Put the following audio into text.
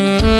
Mm-hmm.